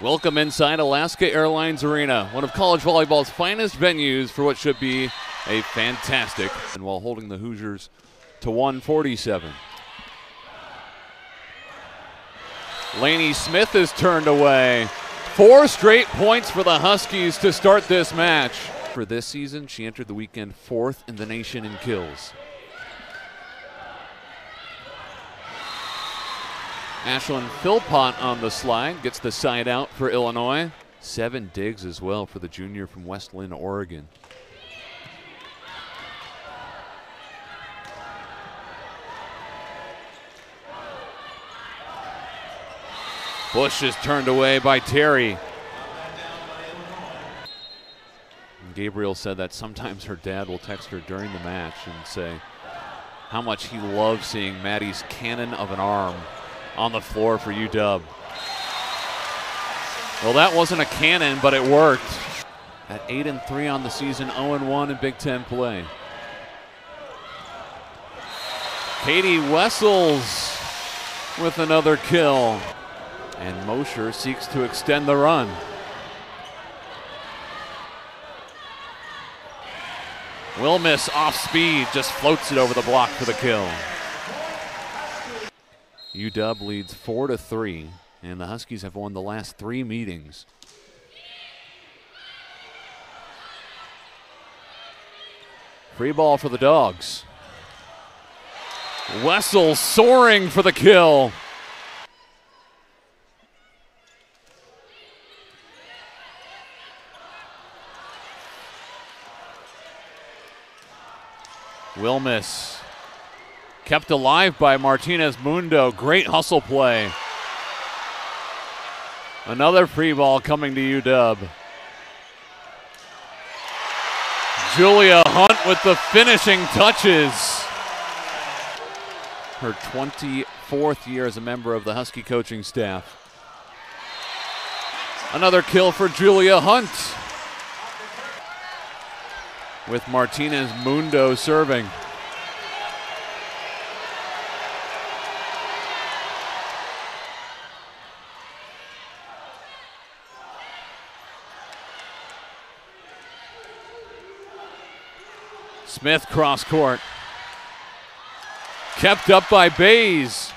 Welcome inside Alaska Airlines Arena, one of college volleyball's finest venues for what should be a fantastic, and while holding the Hoosiers to 147. Laney Smith is turned away. Four straight points for the Huskies to start this match. For this season, she entered the weekend fourth in the nation in kills. Ashlyn Philpott on the slide gets the side out for Illinois. Seven digs as well for the junior from West Linn, Oregon. Bush is turned away by Terry. Gabriel said that sometimes her dad will text her during the match and say how much he loves seeing Maddie's cannon of an arm on the floor for UW. Well, that wasn't a cannon, but it worked. At 8 and 3 on the season, 0 and 1 in Big Ten play. Katie Wessels with another kill. And Mosher seeks to extend the run. Wilmus off speed, just floats it over the block for the kill. UW leads four to three, and the Huskies have won the last three meetings. Free ball for the Dogs. Wessel soaring for the kill. Wilmus kept alive by Martinez Mundo. Great hustle play. Another free ball coming to UW. Julia Hunt with the finishing touches. Her 24th year as a member of the Husky coaching staff. Another kill for Julia Hunt. With Martinez Mundo serving. Smith cross court. Kept up by Bays.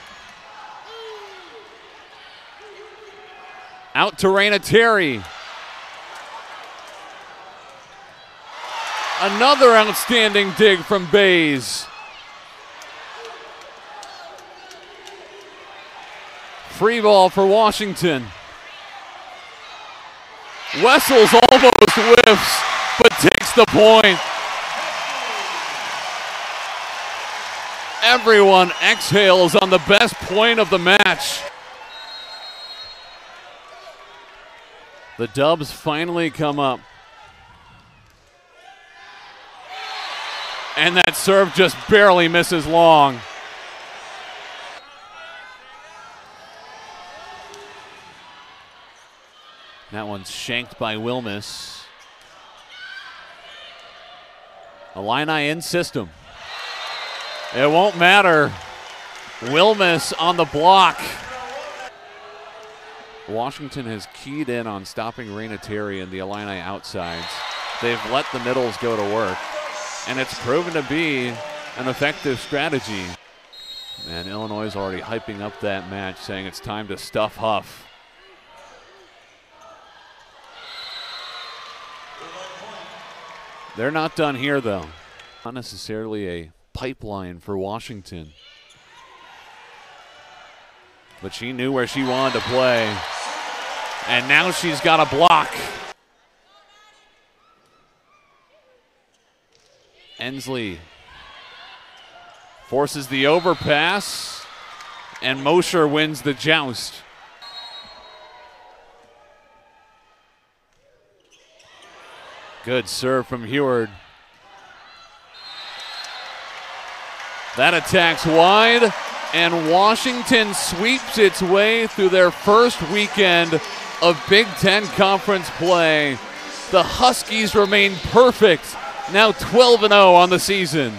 Out to Raina Terry. Another outstanding dig from Bays. Free ball for Washington. Wessels almost whiffs, but takes the point. Everyone exhales on the best point of the match. The Dubs finally come up. And that serve just barely misses long. That one's shanked by Wilmus. Illini in system. It won't matter. Wilmus on the block. Washington has keyed in on stopping Raina Terry and the Illini outsides. They've let the middles go to work, and it's proven to be an effective strategy. And Illinois is already hyping up that match, saying it's time to stuff Huff. They're not done here, though. Not necessarily a pipeline for Washington. But she knew where she wanted to play. And now she's got a block. Ensley forces the overpass, and Mosher wins the joust. Good serve from Heward. That attacks wide, and Washington sweeps its way through their first weekend of Big Ten Conference play. The Huskies remain perfect, now 12 0 on the season.